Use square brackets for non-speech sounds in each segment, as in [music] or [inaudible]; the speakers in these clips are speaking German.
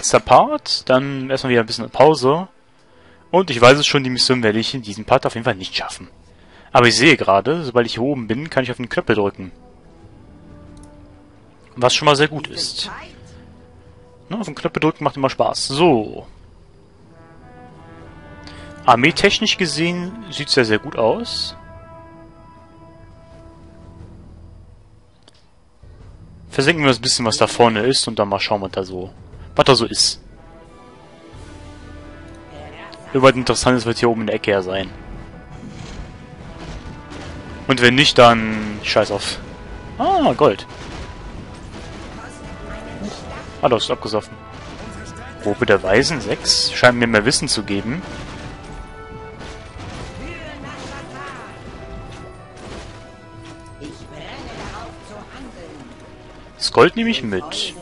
letzter Part, dann erstmal wieder ein bisschen Pause. Und ich weiß es schon, die Mission werde ich in diesem Part auf jeden Fall nicht schaffen. Aber ich sehe gerade, sobald ich hier oben bin, kann ich auf den Knöpfe drücken. Was schon mal sehr gut ist. Ne, auf den Knöpfe drücken macht immer Spaß. So. Armeetechnisch gesehen sieht es ja sehr gut aus. Versenken wir das bisschen, was da vorne ist, und dann mal schauen, was da so, was da so ist. Überall interessantes wird hier oben in der Ecke ja sein. Und wenn nicht, dann scheiß auf. Ah, Gold. Ah, das ist abgesoffen. Robe der Weisen 6 scheint mir mehr Wissen zu geben. Das Gold nehme ich mit.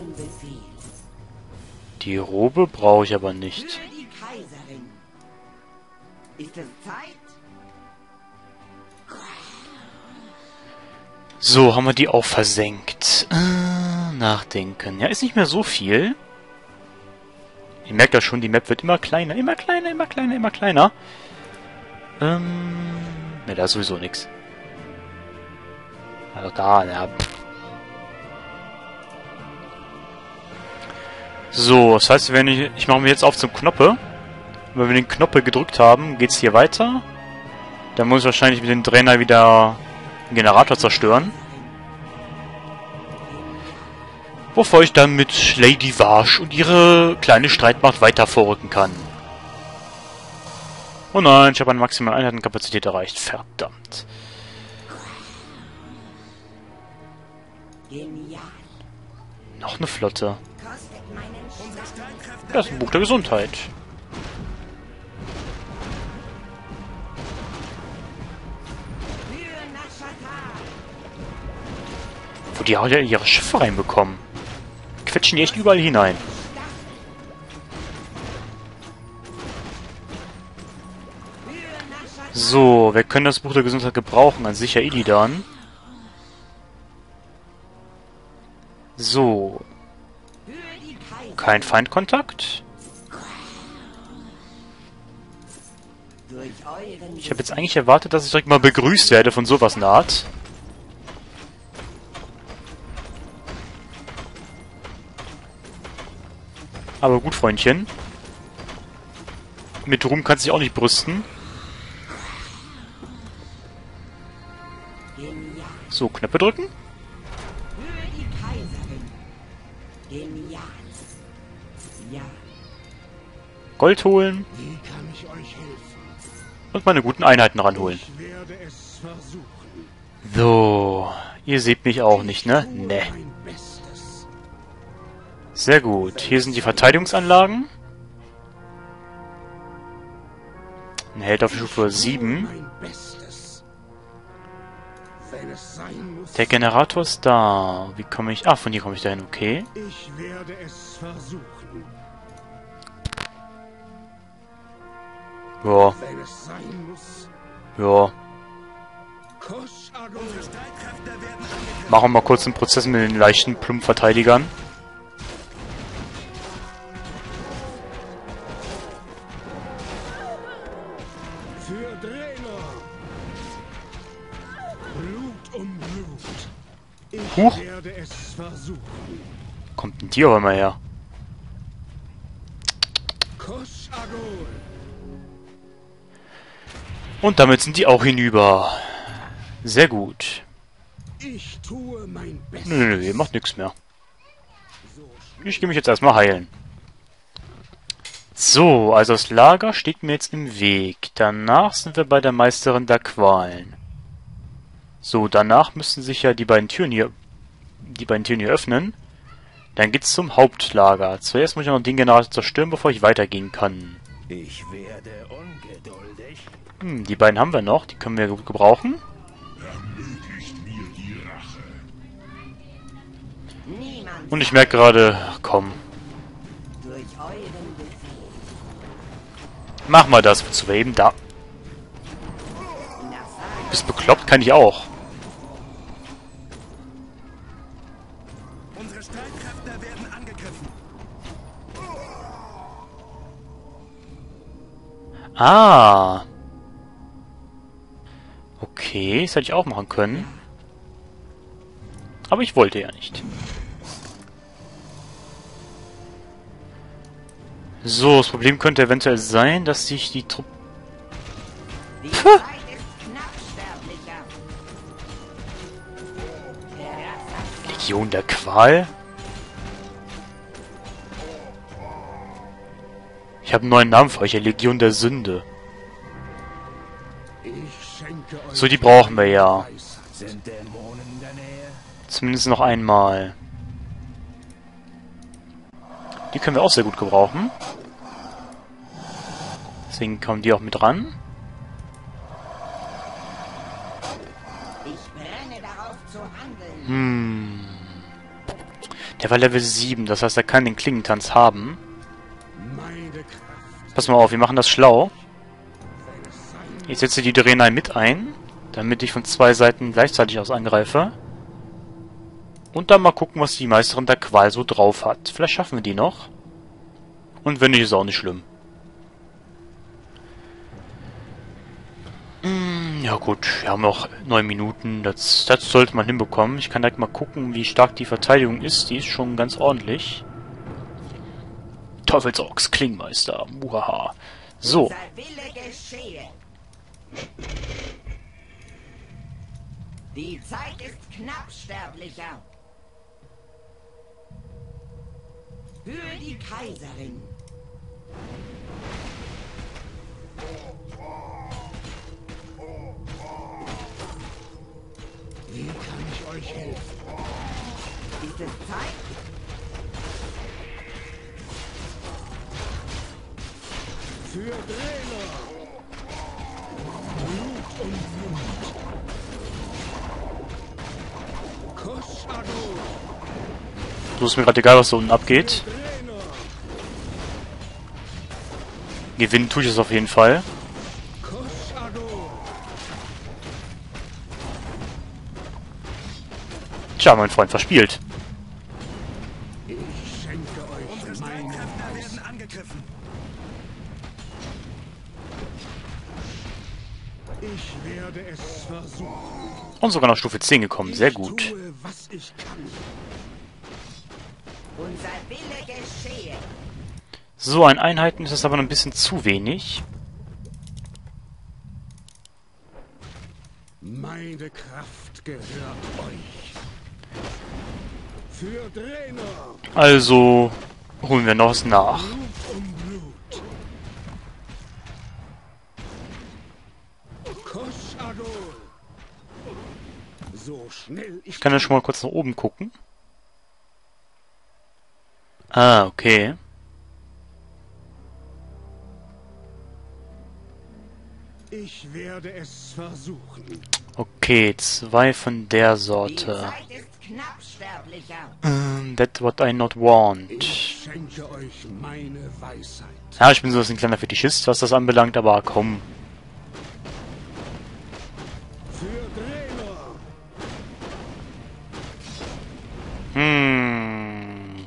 Die Robe brauche ich aber nicht. So, haben wir die auch versenkt. Äh, nachdenken. Ja, ist nicht mehr so viel. Ihr merkt ja schon, die Map wird immer kleiner, immer kleiner, immer kleiner, immer kleiner. Ähm, ne, da ist sowieso nichts. Also da, ja. So, das heißt, wenn ich, ich mache mir jetzt auf zum Knoppe. Wenn wir den Knoppe gedrückt haben, geht's hier weiter. Dann muss ich wahrscheinlich mit dem Trainer wieder den Generator zerstören. Bevor ich dann mit Lady Varsh und ihre kleine Streitmacht weiter vorrücken kann. Oh nein, ich habe eine maximale Einheitenkapazität erreicht. Verdammt. Noch eine Flotte. Das ist ein Buch der Gesundheit. Wo die auch ihre Schiffe reinbekommen. Quetschen die echt überall hinein. So, wir können das Buch der Gesundheit gebrauchen. An sicher Illidan. So, kein Feindkontakt. Ich habe jetzt eigentlich erwartet, dass ich direkt mal begrüßt werde von sowas Art. Aber gut, Freundchen. Mit Ruhm kannst du dich auch nicht brüsten. So, Knöpfe drücken. Gold holen. Und meine guten Einheiten ranholen. So, ihr seht mich auch nicht, ne? Ne. Sehr gut. Hier sind die Verteidigungsanlagen. Ein Held auf Stufe 7. Der Generator ist da. Wie komme ich... Ah, von hier komme ich dahin, okay. Ich werde es versuchen. Ja. Ja. Machen wir mal kurz einen Prozess mit den leichten Plumpverteidigern. Huch. Kommt denn die aber mal her? Und damit sind die auch hinüber. Sehr gut. Nö, nö, nö, ihr macht nichts mehr. Ich gehe mich jetzt erstmal heilen. So, also das Lager steht mir jetzt im Weg. Danach sind wir bei der Meisterin der Qualen. So, danach müssen sich ja die beiden Türen hier die beiden Türen hier öffnen. Dann geht's zum Hauptlager. Zuerst muss ich noch den Generator zerstören, bevor ich weitergehen kann. Ich werde hm, die beiden haben wir noch. Die können wir gebrauchen. Und ich merke gerade, komm. Mach mal das, wozu wir eben da... Bist bekloppt? Kann ich auch. Ah. Okay, das hätte ich auch machen können. Aber ich wollte ja nicht. So, das Problem könnte eventuell sein, dass sich die Truppe... Legion der Qual? Ich habe einen neuen Namen für euch, ja, Legion der Sünde. So, die brauchen wir ja. Zumindest noch einmal. Die können wir auch sehr gut gebrauchen. Deswegen kommen die auch mit ran. Hm. Der war Level 7, das heißt, er kann den Klingentanz haben. Pass mal auf, wir machen das schlau. Ich setze die Drenai mit ein, damit ich von zwei Seiten gleichzeitig aus angreife. Und dann mal gucken, was die Meisterin der Qual so drauf hat. Vielleicht schaffen wir die noch. Und wenn nicht, ist auch nicht schlimm. Hm, Ja gut, wir haben noch neun Minuten. Das, das sollte man hinbekommen. Ich kann direkt mal gucken, wie stark die Verteidigung ist. Die ist schon ganz ordentlich. Teufelsochs, Klingmeister, muhaha. So. Die Zeit ist knapp, Sterblicher. Für die Kaiserin. Wie kann ich euch helfen? Ist es Zeit? Für Dräner. Blut und Blut. Koschado. so ist mir gerade egal, was da unten abgeht. Gewinnen tue ich es auf jeden Fall. Tja, mein Freund verspielt. Und sogar noch Stufe 10 gekommen. Sehr gut. Ich tue, was ich kann. Unser Wille geschehe. So, an Einheiten ist es aber noch ein bisschen zu wenig. Meine Kraft gehört euch. Also holen wir noch was nach. Blut um Blut. Koschado. So schnell ich Ich kann ja schon mal kurz nach oben gucken. Ah, okay. Ich werde es versuchen. Okay, zwei von der Sorte. Sterblicher. Ähm, that what I not want. Ich schenke euch meine Weisheit. Ja, ich bin so ein kleiner Fetischist, was das anbelangt, aber komm. Hm.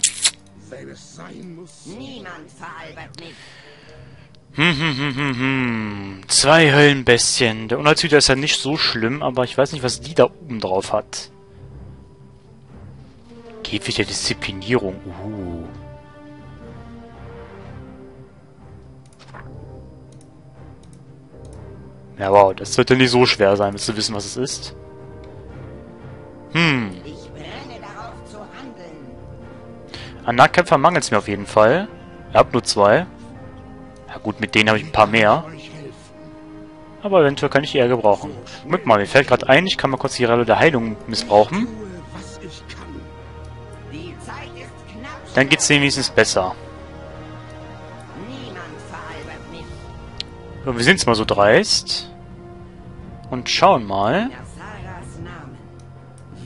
Wenn es sein muss. Niemand veralbert mich. Hm, hm, hm, hm, hm. Zwei Höllenbestien. Der Unheilshüter ist ja nicht so schlimm, aber ich weiß nicht, was die da oben drauf hat. Käfig der Disziplinierung. Uh. Ja, wow, das sollte nicht so schwer sein, willst du wissen, was es ist? Hm. An Nahkämpfer mangelt es mir auf jeden Fall. Ich hab nur zwei. Ja gut, mit denen habe ich ein paar mehr. Aber eventuell kann ich die eher gebrauchen. Guck mal, mir fällt gerade ein, ich kann mal kurz die Ralle der Heilung missbrauchen. Dann geht's denen wenigstens besser. Niemand veralbert mich. So, wir sind's mal so dreist. Und schauen mal.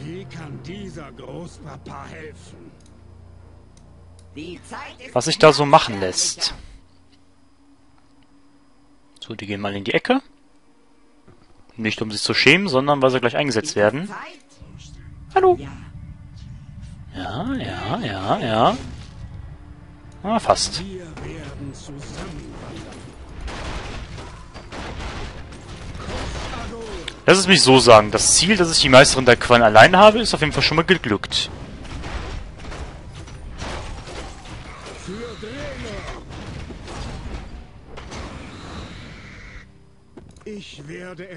Wie kann dieser Großpapa helfen? was sich da so machen lässt. So, die gehen mal in die Ecke. Nicht um sich zu schämen, sondern weil sie gleich eingesetzt werden. Hallo. Ja, ja, ja, ja. Ah, fast. Lass es mich so sagen, das Ziel, dass ich die Meisterin der Quan allein habe, ist auf jeden Fall schon mal geglückt.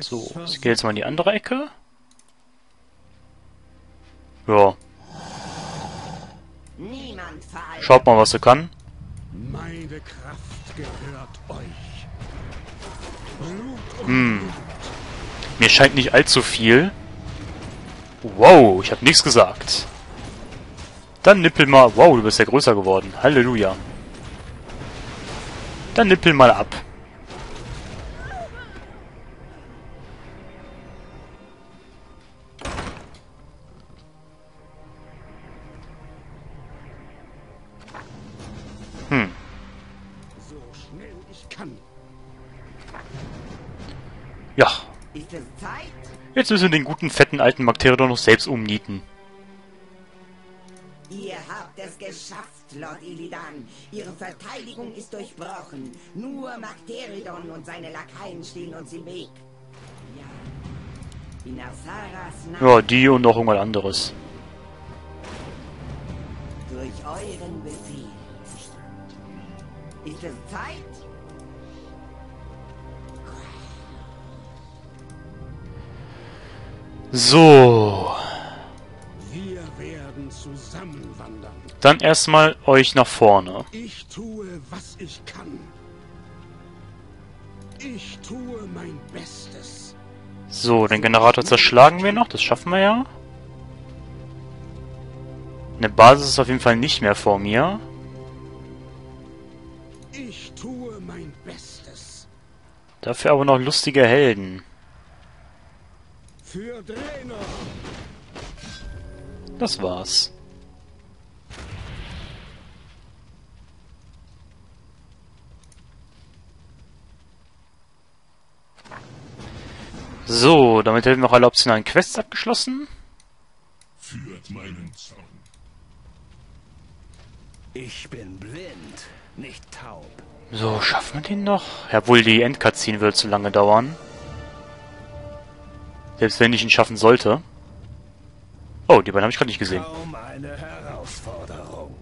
So, ich gehe jetzt mal in die andere Ecke. Ja, schaut mal, was er kann. Meine Kraft gehört euch. Hm. Mir scheint nicht allzu viel. Wow, ich habe nichts gesagt. Dann nippel mal... Wow, du bist ja größer geworden. Halleluja. Dann nippel mal ab. Ich kann. Ja, Ist es Zeit? jetzt müssen wir den guten, fetten alten Makteridon noch selbst umnieten. Ihr habt es geschafft, Lord Illidan. Ihre Verteidigung ist durchbrochen. Nur Makteridon und seine Lakaien stehen uns im Weg. Ja. In Asaras Ja, die und noch irgendwas anderes. durch euren Befehl. Ist es Zeit? So, Wir werden zusammenwandern. dann erstmal euch nach vorne. Ich tue, was ich kann. Ich tue mein Bestes. So, den Generator zerschlagen wir noch, das schaffen wir ja. Eine Basis ist auf jeden Fall nicht mehr vor mir. Ich tue mein Bestes. Dafür aber noch lustige Helden. Für Draenor. Das war's. So, damit hätten wir noch alle optionalen Quests abgeschlossen. Führt meinen Zorn. Ich bin blind, nicht taub. So, schaffen wir den noch? Jawohl, die Endcutscene wird zu lange dauern. Selbst wenn ich ihn schaffen sollte. Oh, die beiden habe ich gerade nicht gesehen. Kaum eine Herausforderung.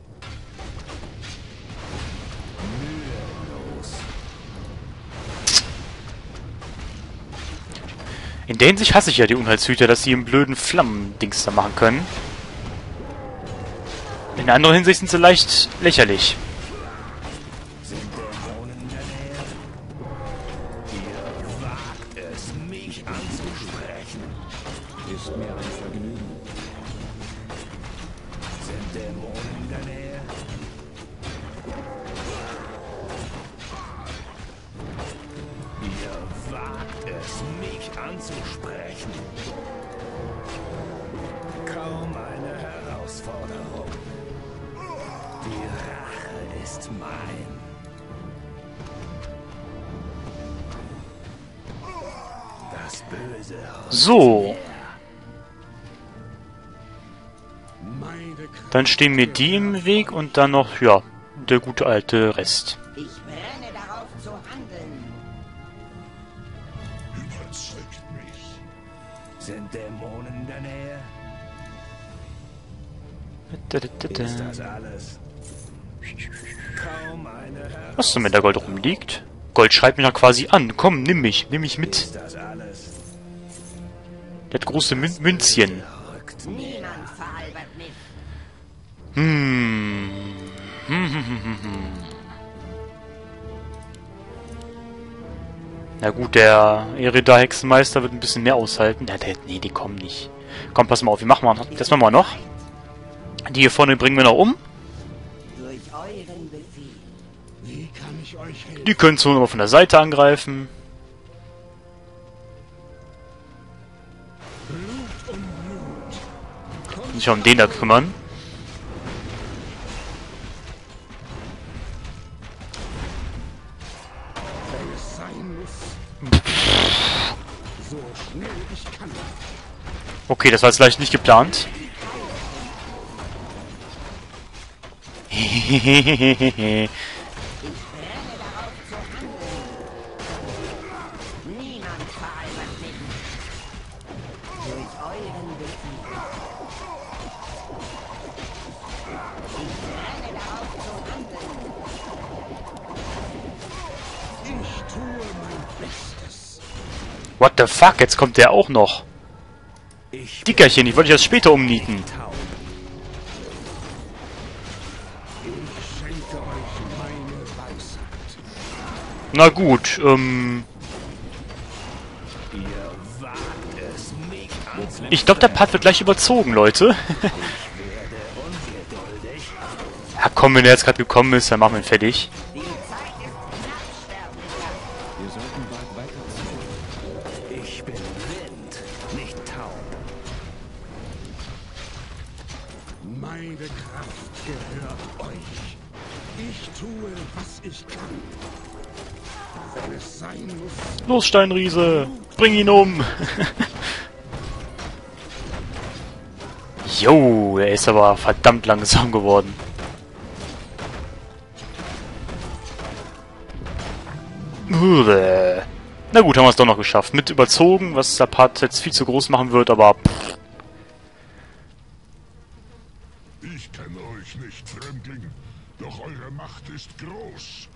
Mühelos. In der Hinsicht hasse ich ja die Unheilshüter, dass sie im blöden Flammen-Dings da machen können. In einer anderen Hinsicht sind sie leicht lächerlich. Mir ein Vergnügen. Sind Dämonen in der Nähe? Ihr wagt es, mich anzusprechen. Kaum eine Herausforderung. Die Rache ist mein. Das Böse So, dann stehen mir die im Weg und dann noch, ja, der gute alte Rest. Ich brenne darauf zu handeln. Überzeugt mich. sind Dämonen in der Nähe. Ist das alles? Kaum eine Herausforderung. Was so mit der Gold rumliegt? Gold schreibt mich ja quasi an. Komm, nimm mich, nimm mich mit. Ist das alles? Der hat große Mün Münzchen. Mich. Hm. Hm, hm, hm, hm, hm. Na gut, der Erida Hexenmeister wird ein bisschen mehr aushalten. Ja, der, nee, die kommen nicht. Komm, pass mal auf, wie machen wir das machen wir noch? Die hier vorne bringen wir noch um. Durch euren Befehl. Wie kann ich euch helfen? Die können so aber von der Seite angreifen. Blut um Blut. Sich um den da kümmern. Sein muss. So schnell ich kann. Okay, das war jetzt vielleicht nicht geplant. [laughs] What the fuck, jetzt kommt der auch noch. Dickerchen, ich wollte dich erst später umnieten. Na gut, ähm... Ich glaube, der Part wird gleich überzogen, Leute. [laughs] ja komm, wenn er jetzt gerade gekommen ist, dann machen wir ihn fertig. Meine Kraft gehört euch. Ich tue, was ich kann. Wenn es sein muss, Los, Steinriese! Bring ihn um! [laughs] Jo, er ist aber verdammt langsam geworden. Na gut, haben wir es doch noch geschafft. Mit überzogen, was der Part jetzt viel zu groß machen wird, aber pff, Fremdling, doch eure Macht ist groß.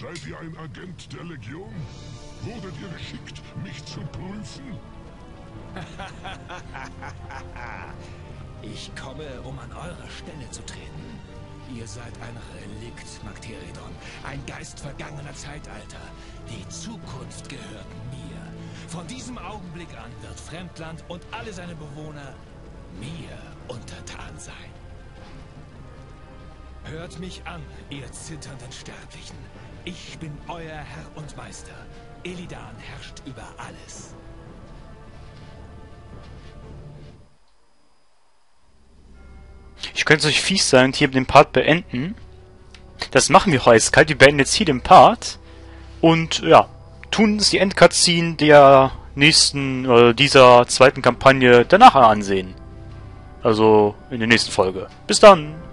Seid ihr ein Agent der Legion? Wurdet ihr geschickt, mich zu prüfen? [laughs] Ich komme, um an eure Stelle zu treten. Ihr seid ein Relikt, Makteridon. Ein Geist vergangener Zeitalter. Die Zukunft gehört mir. Von diesem Augenblick an wird Fremdland und alle seine Bewohner mir untertan sein. Hört mich an, ihr zitternden Sterblichen. Ich bin euer Herr und Meister. Illidan herrscht über alles. ich könnte euch fies sein und hier den Part beenden. Das machen wir eiskalt. Wir beenden jetzt hier den Part. Und ja, tun uns die Endcutscene der nächsten, äh, dieser zweiten Kampagne danach ansehen. Also in der nächsten Folge. Bis dann!